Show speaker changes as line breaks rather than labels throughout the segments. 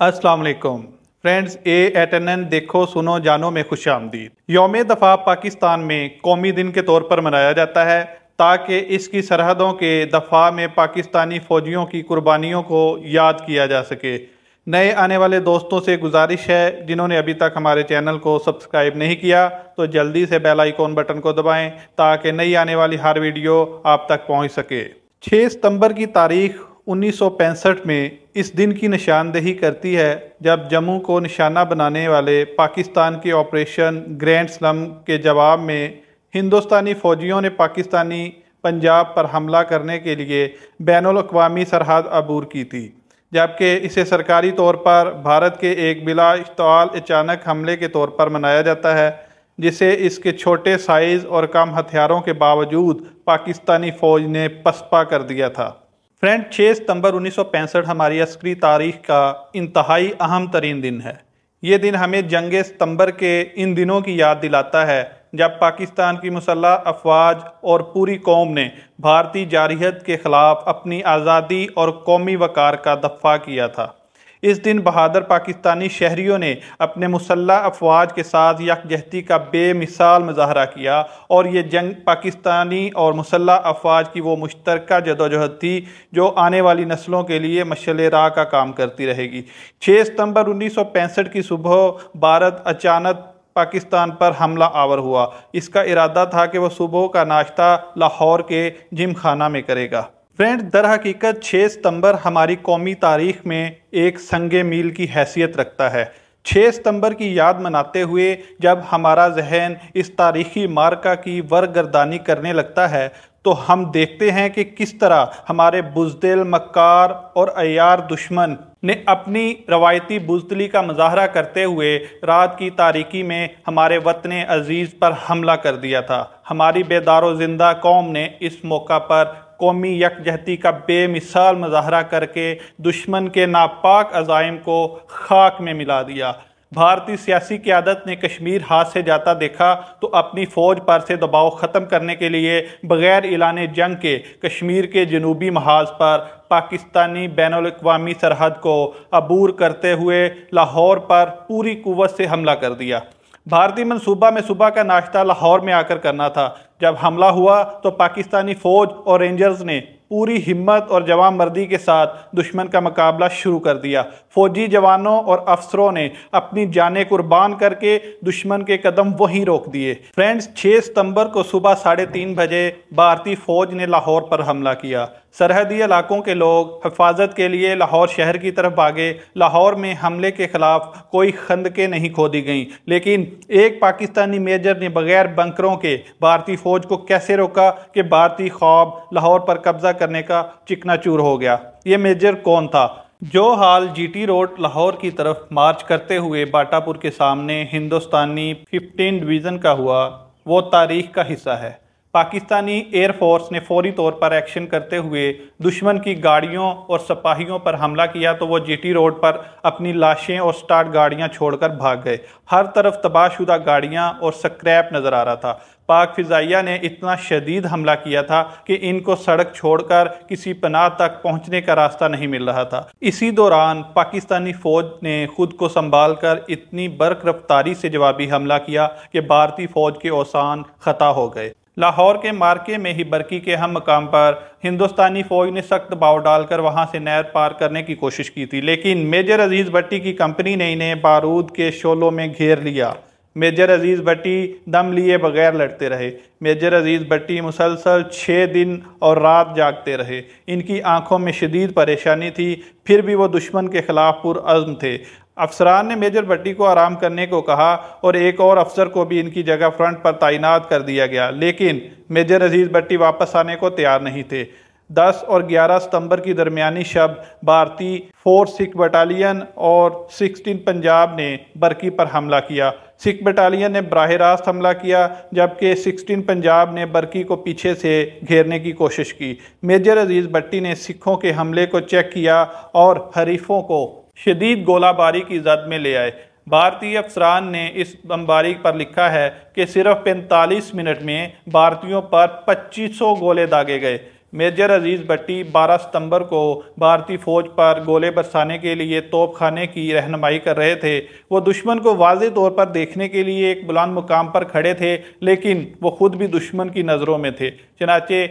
अस्सलाम वालेकुम friends, A eight N N देखो, सुनो, जानो, में खुश आमदीद। योम दफ़ा पाकिस्तान में कौमी दिन के तौर पर मनाया जाता है, ताकि इसकी सरहदों के दफ़ा में पाकिस्तानी फ़ौजियों की कुर्बानियों को याद किया जा सके। नए आने वाले दोस्तों से गुजारिश है, जिन्होंने अभी तक हमारे चैनल को सब्सक्राइब नहीं किया तो जल्दी से बेल आइकॉन बटन को दबाएँ, ताकि नई आने वाली हर वीडियो आप तक पहुँच सके। 6 सितंबर की तारीख 1965 में इस दिन की निशानदेही करती है जब जम्मू को निशाना बनाने वाले पाकिस्तान के ऑपरेशन ग्रैंड स्लम के जवाब में हिंदुस्तानी फ़ौजियों ने पाकिस्तानी पंजाब पर हमला करने के लिए बैन अवी सरहद अबूर की थी, जबकि इसे सरकारी तौर पर भारत के एक बिला इश्ताल अचानक हमले के तौर पर मनाया जाता है, जिसे इसके छोटे साइज़ और कम हथियारों के बावजूद पाकिस्तानी फ़ौज ने पसपा कर दिया था। फ्रेंड 6 सितंबर उन्नीस सौ पैंसठ हमारी अस्करी तारीख का इंतहाई अहम तरीन दिन है। ये दिन हमें जंग सितंबर के इन दिनों की याद दिलाता है, जब पाकिस्तान की मुसल्ह अफवाज और पूरी कौम ने भारतीय जारहत के ख़िलाफ़ अपनी आज़ादी और कौमी वकार का दफ़ा किया था। इस दिन बहादुर पाकिस्तानी शहरीों ने अपने मुसल्ह अफवाज के साथ यकजहती का बेमिसाल मुजाहरा किया और ये जंग पाकिस्तानी और मुसल्ह अफवाज की वो मुश्तर जदोजहद थी जो आने वाली नस्लों के लिए मशल राह का काम करती रहेगी। छः सितंबर उन्नीस सौ पैंसठ की सुबह भारत अचानक पाकिस्तान पर हमला आवर हुआ। इसका इरादा था कि वह सुबह का नाश्ता लाहौर के जिम खाना में करेगा। फ्रेंड, दर हकीकत छः सितंबर हमारी कौमी तारीख में एक संग मील की हैसियत रखता है। छः सितंबर की याद मनाते हुए जब हमारा जहन इस तारीखी मार्का की वर्गरदानी करने लगता है तो हम देखते हैं कि किस तरह हमारे बुजदिल मक्कार और अयार दुश्मन ने अपनी रवायती बुजदली का मुजाहरा करते हुए रात की तारीकी में हमारे वतन अज़ीज़ पर हमला कर दिया था। हमारी बेदारो ज़िंदा कौम ने इस मौका पर कौमी यकजहती का बेमिसाल मुजाहरा करके दुश्मन के नापाक अजाइम को खाक में मिला दिया। भारतीय सियासी क्यादत ने कश्मीर हाथ से जाता देखा तो अपनी फ़ौज पर से दबाव ख़त्म करने के लिए बग़ैर एलान जंग के कश्मीर के जनूबी महाज पर पाकिस्तानी बैन अवी सरहद को अबूर करते हुए लाहौर पर पूरी कुत से हमला कर दिया। भारतीय मनसूबा में सुबह का नाश्ता लाहौर में आकर करना था। जब हमला हुआ तो पाकिस्तानी फ़ौज और रेंजर्स ने पूरी हिम्मत और जवान मर्दी के साथ दुश्मन का मुकाबला शुरू कर दिया। फौजी जवानों और अफसरों ने अपनी जानें कुर्बान करके दुश्मन के कदम वहीं रोक दिए। फ्रेंड्स 6 सितंबर को सुबह साढ़े तीन बजे भारतीय फ़ौज ने लाहौर पर हमला किया। सरहदी इलाकों के लोग हिफाजत के लिए लाहौर शहर की तरफ़ भागे। लाहौर में हमले के खिलाफ कोई खंदकें नहीं खोदी गईं, लेकिन एक पाकिस्तानी मेजर ने बगैर बंकरों के भारतीय फ़ौज को कैसे रोका कि भारतीय ख्वाब लाहौर पर कब्जा करने का चिकनाचूर हो गया? ये मेजर कौन था? जो हाल जीटी रोड लाहौर की तरफ़ मार्च करते हुए बाटापुर के सामने हिंदुस्तानी 15 डिवीज़न का हुआ, वो तारीख का हिस्सा है। पाकिस्तानी एयरफोर्स ने फौरी तौर पर एक्शन करते हुए दुश्मन की गाड़ियों और सिपाहियों पर हमला किया तो वो जीटी रोड पर अपनी लाशें और स्टार्ट गाड़ियाँ छोड़कर भाग गए। हर तरफ़ तबाहशुदा गाड़ियाँ और स्क्रैप नज़र आ रहा था। पाक फ़िज़ाइया ने इतना शदीद हमला किया था कि इनको सड़क छोड़कर किसी पनाह तक पहुँचने का रास्ता नहीं मिल रहा था। इसी दौरान पाकिस्तानी फ़ौज ने खुद को संभाल कर इतनी बर्क रफ्तारी से जवाबी हमला किया कि भारतीय फ़ौज के औसान ख़ता हो गए। लाहौर के मार्के में ही बरकी के हम मकाम पर हिंदुस्तानी फ़ौज ने सख्त दबाव डालकर वहाँ से नहर पार करने की कोशिश की थी, लेकिन मेजर अज़ीज़ भट्टी की कंपनी ने इन्हें बारूद के शोलों में घेर लिया। मेजर अज़ीज़ भट्टी दम लिए बगैर लड़ते रहे। मेजर अज़ीज़ भट्टी मुसलसल छः दिन और रात जागते रहे। इनकी आँखों में शदीद परेशानी थी, फिर भी वो दुश्मन के ख़िलाफ़ पुरज़म थे। अफसरान ने मेजर भट्टी को आराम करने को कहा और एक और अफसर को भी इनकी जगह फ्रंट पर तैनात कर दिया गया, लेकिन मेजर अज़ीज़ भट्टी वापस आने को तैयार नहीं थे। 10 और 11 सितंबर की दरमियानी शब भारतीय फोर सिख बटालियन और 16 पंजाब ने बरकी पर हमला किया। सिख बटालियन ने बरह रास्त हमला किया, जबकि 16 पंजाब ने बरकी को पीछे से घेरने की कोशिश की। मेजर अज़ीज़ भट्टी ने सिखों के हमले को चेक किया और हरीफों को शदीद गोलाबारी की जद में ले आए। भारतीय अफसरान ने इस बमबारी पर लिखा है कि सिर्फ़ 45 मिनट में भारतीयों पर 2500 गोले दागे गए। मेजर अज़ीज़ भट्टी 12 सितंबर को भारतीय फ़ौज पर गोले बरसाने के लिए तोप खाने की रहनमाई कर रहे थे। वो दुश्मन को वाज तौर पर देखने के लिए एक बुलंद मुकाम पर खड़े थे, लेकिन वो खुद भी दुश्मन की नज़रों में थे। चनाचे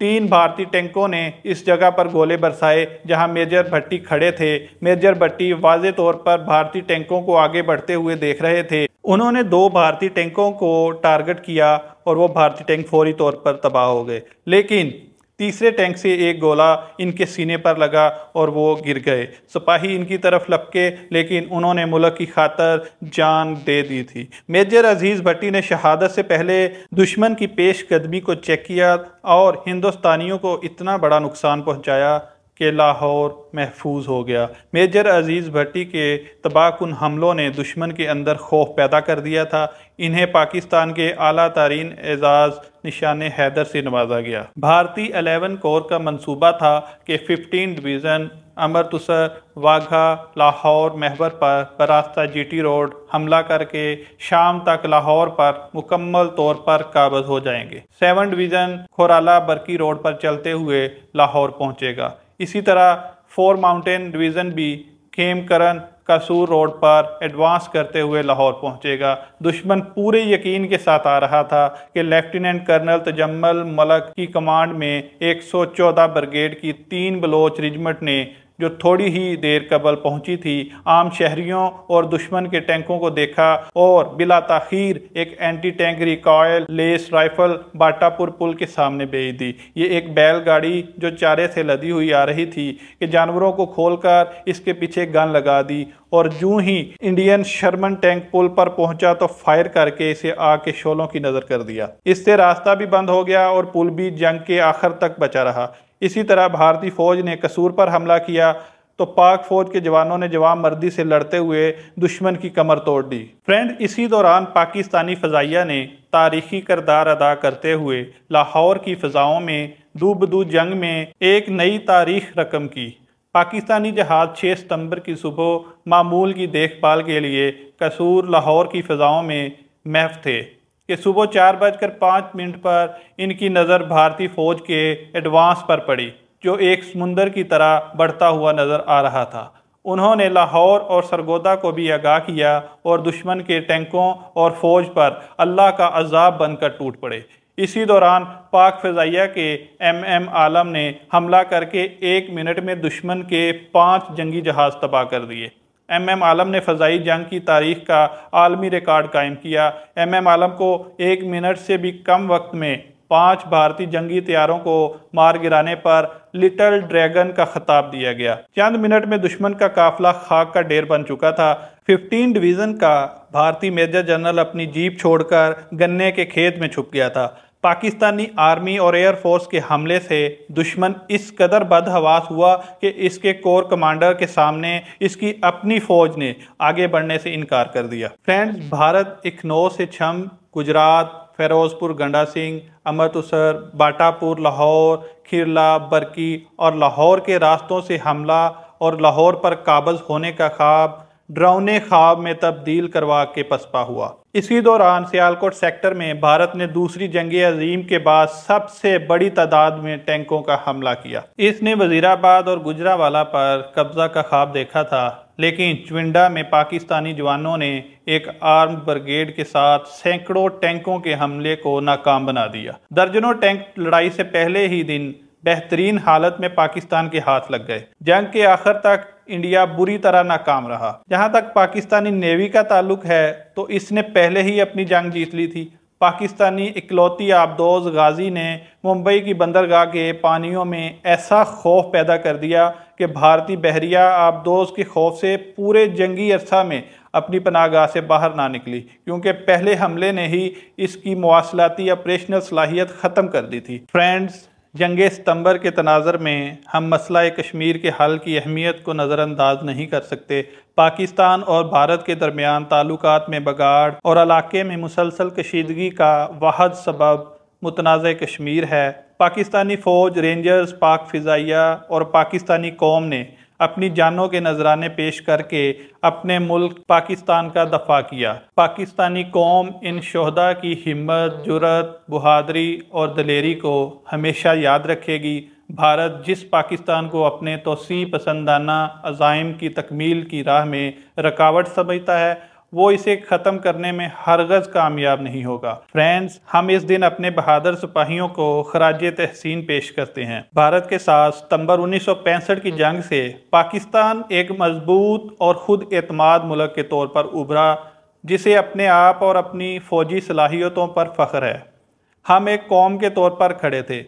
तीन भारतीय टैंकों ने इस जगह पर गोले बरसाए जहाँ मेजर भट्टी खड़े थे। मेजर भट्टी वाज तौर पर भारतीय टैंकों को आगे बढ़ते हुए देख रहे थे। उन्होंने दो भारतीय टैंकों को टारगेट किया और वो भारतीय टैंक फौरी तौर पर तबाह हो गए। लेकिन तीसरे टैंक से एक गोला इनके सीने पर लगा और वो गिर गए। सिपाही इनकी तरफ़ लपके, लेकिन उन्होंने मुल्क की खातर जान दे दी थी। मेजर अज़ीज़ भट्टी ने शहादत से पहले दुश्मन की पेशकदमी को चेक किया और हिंदुस्तानियों को इतना बड़ा नुकसान पहुँचाया कि लाहौर महफूज हो गया। मेजर अज़ीज़ भट्टी के तबाहकुन हमलों ने दुश्मन के अंदर खौफ पैदा कर दिया था। इन्हें पाकिस्तान के अला तरीन एजाज़ निशान हैदर से नवाजा गया। भारतीय अलेवन कोर का मंसूबा था कि फिफ्टीन डिवीज़न अमरतसर वाघा लाहौर महबर पर बरास्ता जीटी रोड हमला करके शाम तक लाहौर पर मुकम्मल तौर पर काबज हो जाएँगे। Seven division Khorala Barki road पर चलते हुए लाहौर पहुंचेगा। इसी तरह फोर माउंटेन डिवीज़न भी खेमकरण कसूर रोड पर एडवांस करते हुए लाहौर पहुंचेगा। दुश्मन पूरे यकीन के साथ आ रहा था कि लेफ्टिनेंट कर्नल तजम्मल मलक की कमांड में 114 ब्रिगेड की तीन बलोच रिजमेंट ने जो थोड़ी ही देर कबल पहुँची थी, आम शहरियों और दुश्मन के टैंकों को देखा और बिला तखीर एक anti tank recoilless rifle Batapur पुल के सामने भेज दी। ये एक बैलगाड़ी जो चारे से लदी हुई आ रही थी कि जानवरों को खोलकर इसके पीछे गन लगा दी और जूं ही इंडियन शर्मन टैंक पुल पर पहुँचा तो फायर करके इसे आग के शोलों की नज़र कर दिया। इससे रास्ता भी बंद हो गया और पुल भी जंग के आखिर तक बचा रहा। इसी तरह भारतीय फौज ने कसूर पर हमला किया तो पाक फौज के जवानों ने जवान मर्दी से लड़ते हुए दुश्मन की कमर तोड़ दी। फ्रेंड, इसी दौरान पाकिस्तानी फजाइया ने तारीखी करदार अदा करते हुए लाहौर की फ़जाओं में दू बदू जंग में एक नई तारीख रकम की। पाकिस्तानी जहाज़ 6 सितंबर की सुबह मामूल की देखभाल के लिए कसूर लाहौर की फ़जाओं में महफ थे। कि सुबह चार बजकर पाँच मिनट पर इनकी नज़र भारतीय फ़ौज के एडवांस पर पड़ी, जो एक समुंदर की तरह बढ़ता हुआ नज़र आ रहा था। उन्होंने लाहौर और सरगोदा को भी आगाह किया और दुश्मन के टैंकों और फौज पर अल्लाह का अजाब बनकर टूट पड़े। इसी दौरान पाक फ़जाइया के एम एम आलम ने हमला करके एक मिनट में दुश्मन के पाँच जंगी जहाज़ तबाह कर दिए। एम एम आलम ने फ़जाई जंग की तारीख का आलमी रिकॉर्ड कायम किया। एम एम आलम को एक मिनट से भी कम वक्त में पाँच भारतीय जंगी तैयारों को मार गिराने पर लिटल ड्रैगन का खिताब दिया गया। चंद मिनट में दुश्मन का काफिला खाक का ढेर बन चुका था। 15 डिवीज़न का भारतीय मेजर जनरल अपनी जीप छोड़कर गन्ने के खेत में छुप गया था। पाकिस्तानी आर्मी और एयरफोर्स के हमले से दुश्मन इस कदर बदहवास हुआ कि इसके कोर कमांडर के सामने इसकी अपनी फौज ने आगे बढ़ने से इनकार कर दिया। फ्रेंड्स, भारत इखनौ से छम, गुजरात, फिरोजपुर, गंडा सिंह, अमृतसर, बाटापुर, लाहौर, खिरला, बरकी और लाहौर के रास्तों से हमला और लाहौर पर काबज होने का ख्वाब ड्राउने ख्वाब में तब्दील करवा के पसपा हुआ। इसी दौरान सियालकोट सेक्टर में भारत ने दूसरी जंग अजीम के बाद सबसे बड़ी तादाद में टैंकों का हमला किया। इसने वजीराबाद और गुजरावाला पर कब्जा का ख्वाब देखा था, लेकिन चविंडा में पाकिस्तानी जवानों ने एक आर्म ब्रिगेड के साथ सैकड़ों टैंकों के हमले को नाकाम बना दिया। दर्जनों टैंक लड़ाई से पहले ही दिन बेहतरीन हालत में पाकिस्तान के हाथ लग गए। जंग के आखिर तक इंडिया बुरी तरह नाकाम रहा। जहाँ तक पाकिस्तानी नेवी का ताल्लुक है तो इसने पहले ही अपनी जंग जीत ली थी। पाकिस्तानी इकलौती आबदोज गाजी ने मुंबई की बंदरगाह के पानियों में ऐसा खौफ पैदा कर दिया कि भारतीय बहरिया आबदोज के खौफ से पूरे जंगी अरसा में अपनी पनागाह से बाहर ना निकली, क्योंकि पहले हमले ने ही इसकी मवासलाती ऑपरेशनल सलाहियत ख़त्म कर दी थी। फ्रेंड्स जंग सितंबर के तनाज़र में हम मसला कश्मीर के हल की अहमियत को नज़रअंदाज नहीं कर सकते। पाकिस्तान और भारत के दरमियान ताल्लुक में बगाड़ और इलाके में मुसलसल कशीदगी का वाहद सबब मुतनाज़ कश्मीर है। पाकिस्तानी फ़ौज, रेंजर्स, पाक फ़िज़ाइया और पाकिस्तानी कौम ने अपनी जानों के नजराने पेश करके अपने मुल्क पाकिस्तान का दफ़ा किया। पाकिस्तानी कौम इन शहदा की हिम्मत, जुरत, बहादरी और दलेरी को हमेशा याद रखेगी। भारत जिस पाकिस्तान को अपने तोसी पसंदाना अजाइम की तकमील की राह में रकावट समझता है वो इसे ख़त्म करने में हरगज कामयाब नहीं होगा। फ्रेंड्स, हम इस दिन अपने बहादुर सिपाहियों को खराज तहसीन पेश करते हैं। भारत के साथ सितंबर 1965 की जंग से पाकिस्तान एक मज़बूत और खुद एतमाद मुल्क के तौर पर उभरा, जिसे अपने आप और अपनी फ़ौजी सलाहियतों पर फ़ख्र है। हम एक कौम के तौर पर खड़े थे।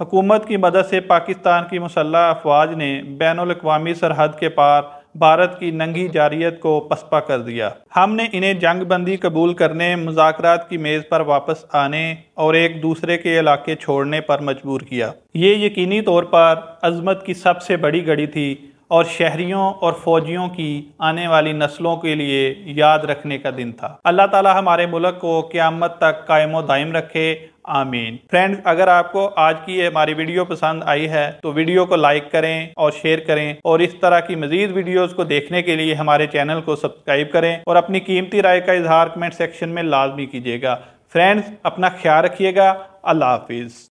हुकूमत की मदद से पाकिस्तान की मुसल्ह अफवाज ने बैन अवी सरहद के पार भारत की नंगी जारियत को पसपा कर दिया। हमने इन्हें जंग बंदी कबूल करने मुजाकर की मेज़ पर वापस आने और एक दूसरे के इलाके छोड़ने पर मजबूर किया। ये यकीनी तौर पर अजमत की सबसे बड़ी घड़ी थी और शहरियों और फौजियों की आने वाली नस्लों के लिए याद रखने का दिन था। अल्लाह ताला हमारे मुल्क को क़्यामत तक कायम दायम रखे आमीन। फ्रेंड्स अगर आपको आज की ये हमारी वीडियो पसंद आई है तो वीडियो को लाइक करें और शेयर करें और इस तरह की मजीद वीडियोस को देखने के लिए हमारे चैनल को सब्सक्राइब करें और अपनी कीमती राय का इजहार कमेंट सेक्शन में लाजमी कीजिएगा। फ्रेंड्स अपना ख्याल रखिएगा। अल्लाह हाफिज़।